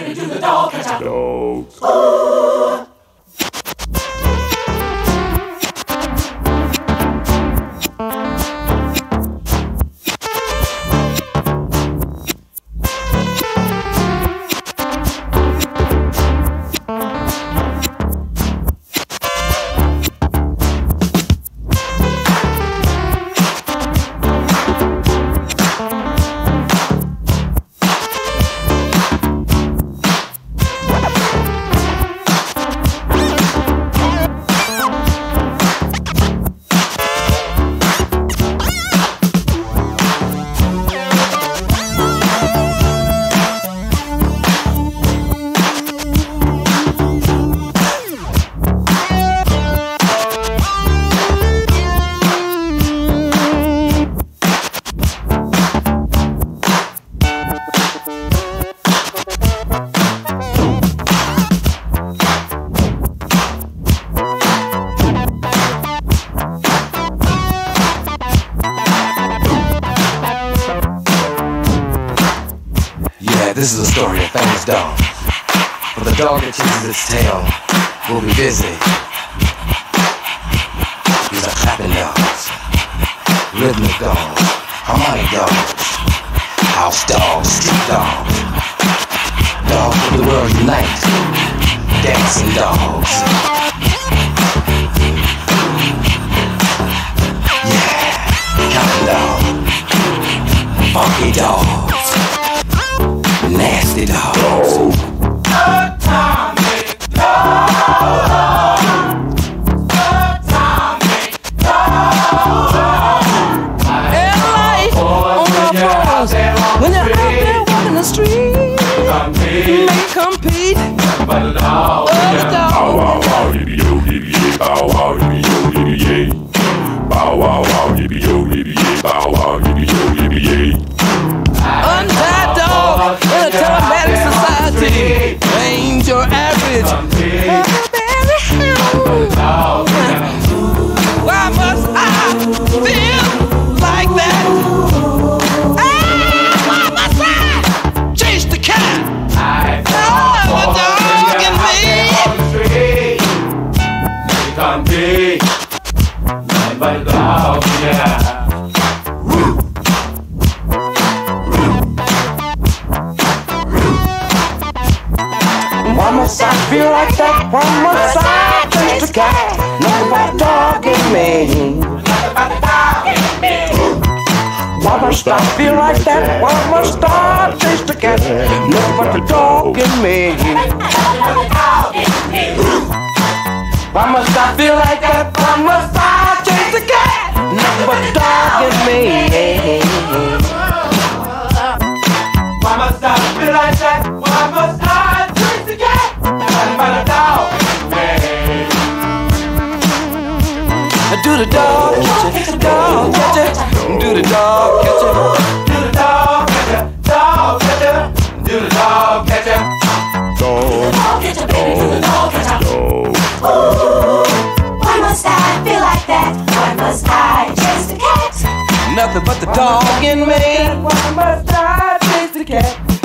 baby, do the dog catcher. Dogs. Dog that chases its tail will be busy. These are clapping dogs, rhythmic dogs, harmonic dogs, house dogs, street dogs, dogs of the world unite, dancing dogs. Funky dogs. Compete. Oh, the Bow Must I feel like that? Why must I chase the cat? Nothing but the dog in me. Why must I feel like that? Why must I chase the cat? Nothing but the dog in me. Why must I feel like that? Why must I chase the cat? Nothing but a dog. Do the dog catch it, dog catcher Do the dog catch it, do the dog catch it. Do the dog catcher, dog catcher. Do the dog catcher. Dogs. Dogs. Dogs. Why must I feel like that? Why must I chase the cat? Nothing but the dog in me. Why must I chase the cat?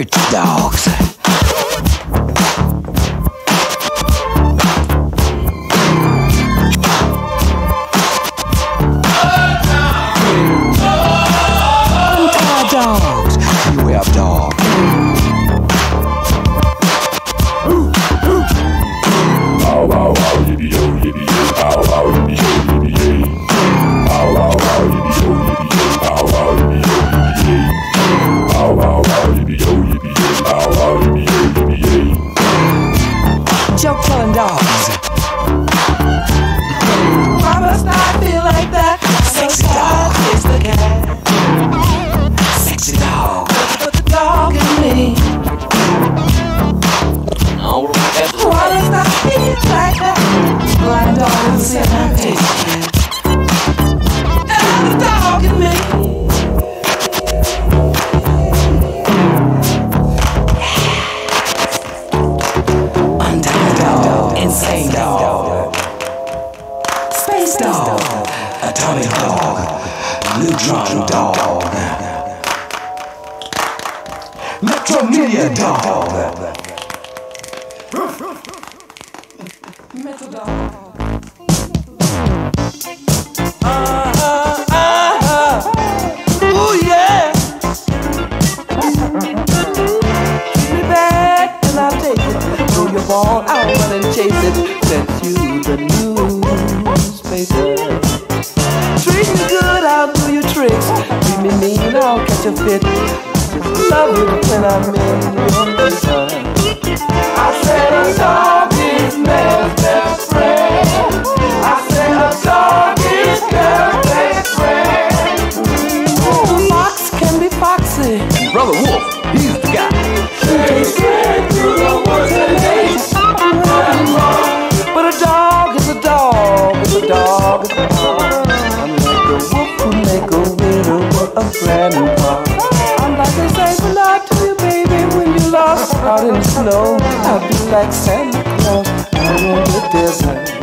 Church dogs. I said a dog is man's best friend. I said a dog is girl's best friend. The fox can be foxy. Brother Wolf, he's the guy. But a dog is a dog, is a dog, is a dog. I'm like a wolf who make a widow a grandpa. Out in the snow. I'll be like Santa Claus out in the desert.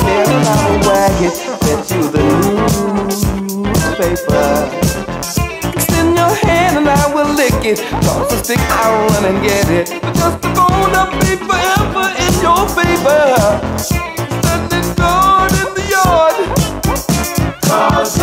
Tail and I will wag it. You the newspaper. Extend your hand and I will lick it. Toss a stick, I'll run and get it. Just gonna be forever in your favor. Standing guard in the yard. Cause